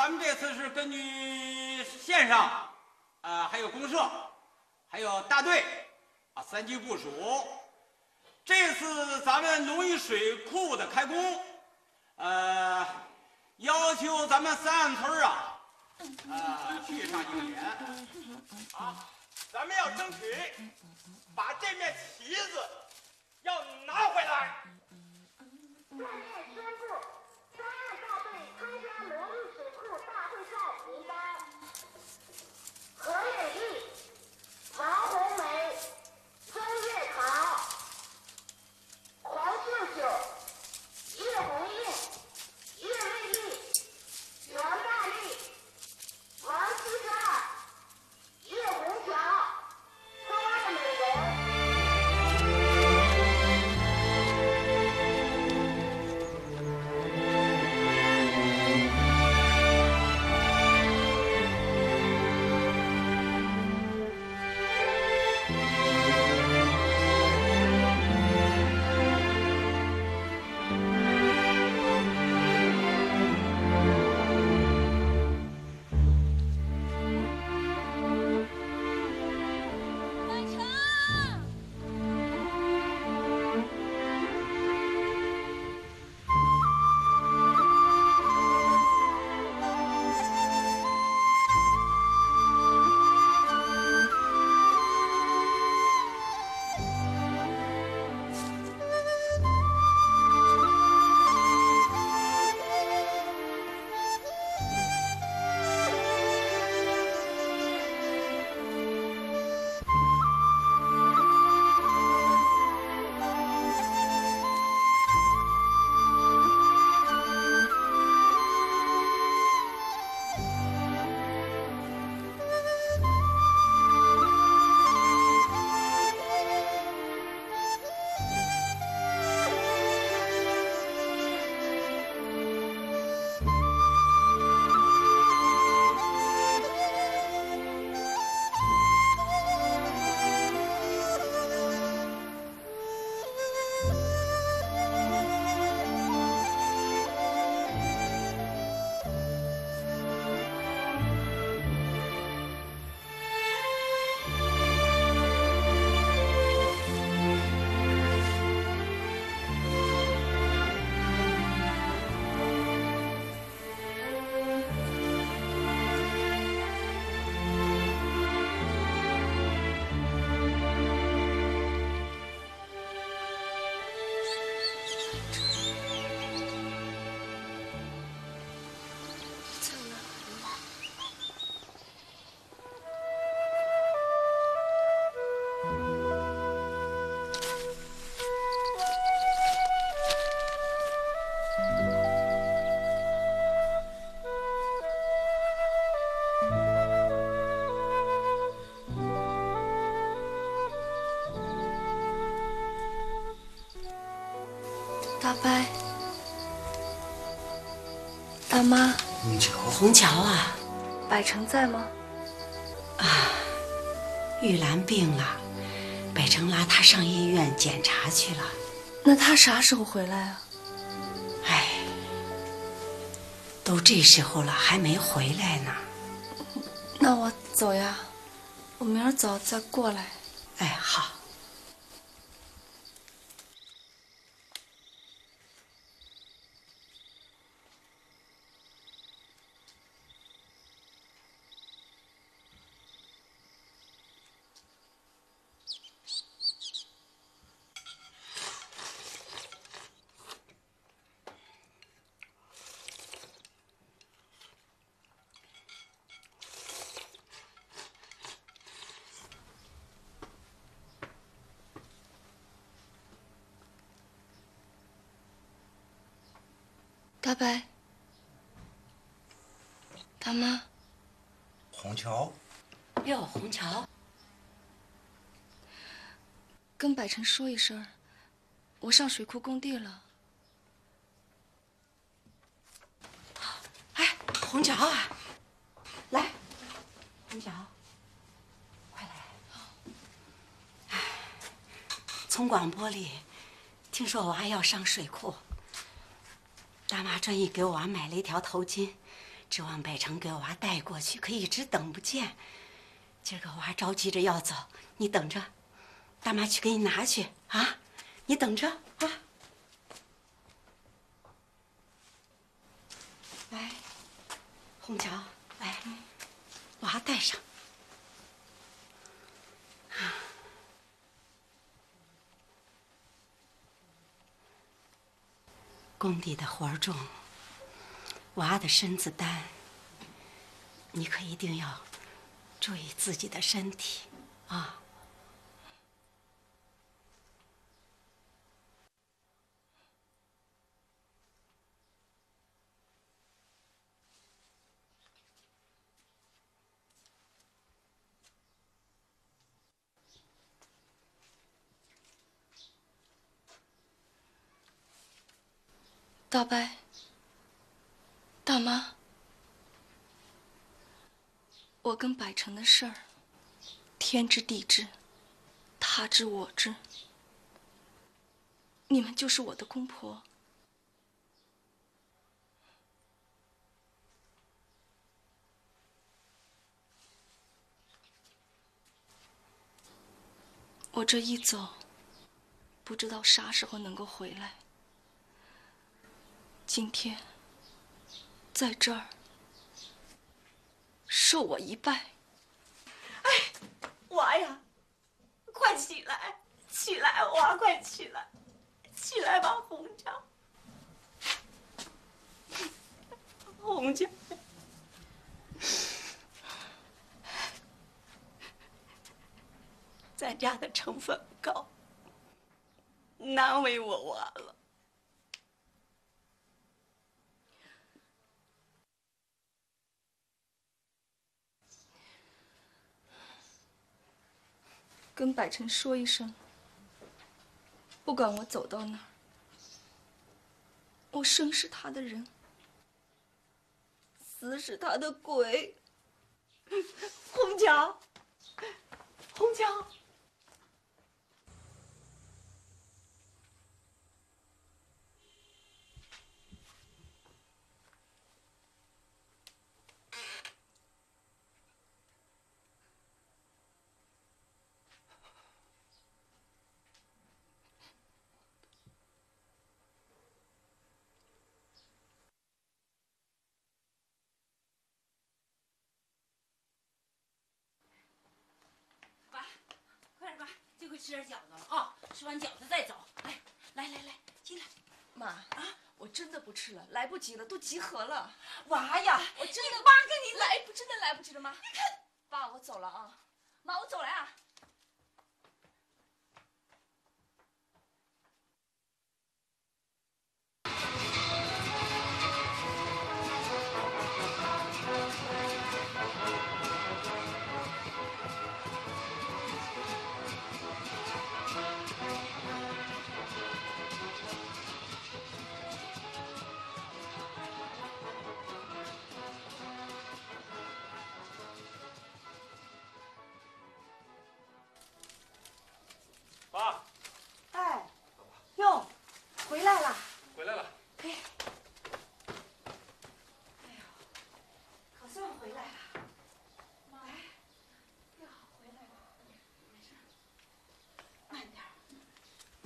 咱们这次是根据县上，呃，还有公社，还有大队，啊，三级部署。这次咱们农业水库的开工，呃，要求咱们三岸村啊，呃，去上一年。啊，咱们要争取把这面旗子要拿回来。大伯，大妈，红桥，红桥啊，百成在吗？啊玉兰病了，百城拉她上医院检查去了。那她啥时候回来啊？哎，都这时候了还没回来呢。那我走呀，我明儿早再过来。哎，好。大伯，大妈，红桥，哟，红桥，跟百成说一声，我上水库工地了。哎，红桥啊，来，红桥，快来。哎，从广播里听说我娃要上水库，大妈专意给我娃买了一条头巾，指望北城给我娃带过去，可一直等不见。今儿个娃着急着要走，你等着，大妈去给你拿去啊！你等着啊！来，红桥，来，娃带上。工地的活重，娃的身子单，你可一定要注意自己的身体啊！大伯，大妈，我跟百成的事儿，天知地知，他知我知，你们就是我的公婆。我这一走，不知道啥时候能够回来。今天在这儿受我一拜。哎，娃呀，快起来，起来，娃，快起来，起来吧，红桥，红桥，咱家的成分高，难为我娃了。跟百成说一声，不管我走到哪儿，我生是他的人，死是他的鬼。红桥，红桥。吃点饺子了啊！吃完饺子再走。来，来来来，进来。妈啊，我真的不吃了，来不及了，都集合了。娃呀，我真的妈跟你来不真的来不及了吗？你看，爸，我走了啊。妈，我走了呀。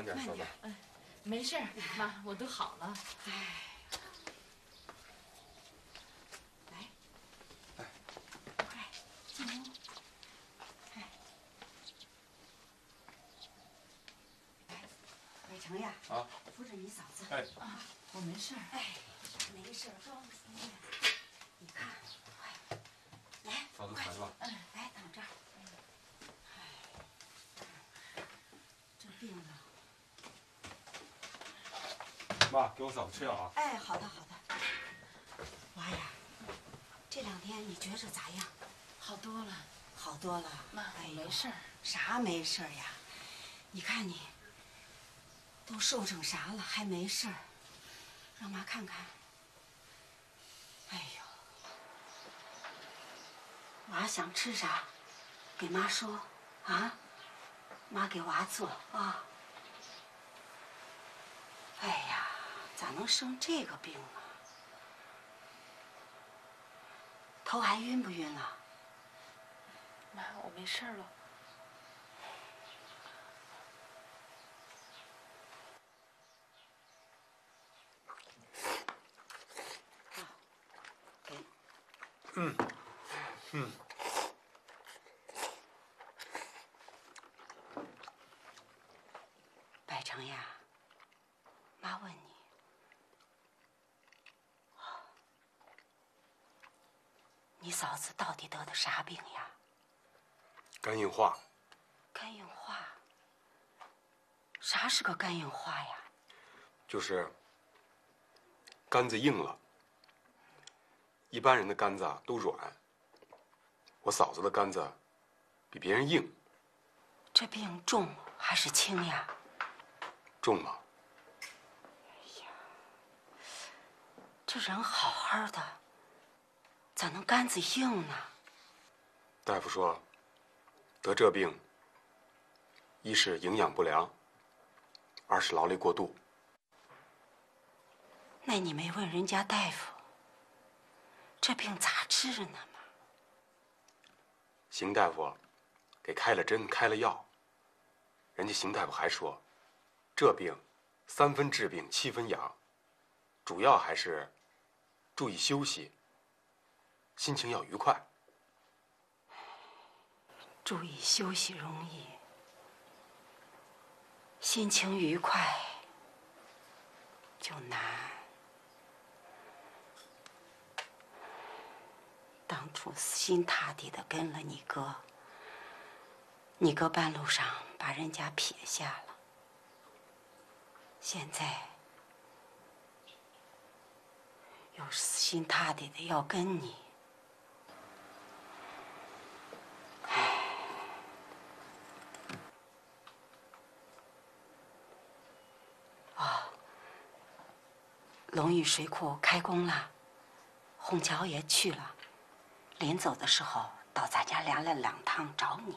慢点，嫂子。嗯，没事儿，妈，我都好了。哎，来，哎，快进屋。哎，来，伟成呀，啊，扶着你嫂子。哎，我没事儿。哎，没事儿，告诉你，你看，快，来，嫂子抬吧。来躺这儿。哎，这病了。妈，给我嫂子吃药啊。哎，好的好的。娃呀，这两天你觉着咋样？好多了，好多了。妈，哎没事儿。啥没事儿呀？你看你都瘦成啥了，还没事儿？让妈看看。哎呦，娃想吃啥，给妈说啊，妈给娃做啊。哎呀，咋能生这个病呢？头还晕不晕啊？妈，我没事了。百成呀，妈问你，你嫂子到底得的啥病呀？肝硬化，肝硬化。啥是个肝硬化呀？就是肝子硬了。一般人的肝子啊都软，我嫂子的肝子比别人硬，这病重还是轻呀？重了。这人好好的，咋能杆子硬呢？大夫说，得这病，一是营养不良，二是劳累过度。那你没问人家大夫，这病咋治呢嘛？邢大夫给开了针，开了药。人家邢大夫还说，这病三分治病，七分养，主要还是注意休息，心情要愉快。注意休息容易，心情愉快就难。当初死心塌地的跟了你哥，你哥半路上把人家撇下了，现在又死心塌地的要跟你。龙玉水库开工了，虹桥也去了。临走的时候到咱家来了两趟找你。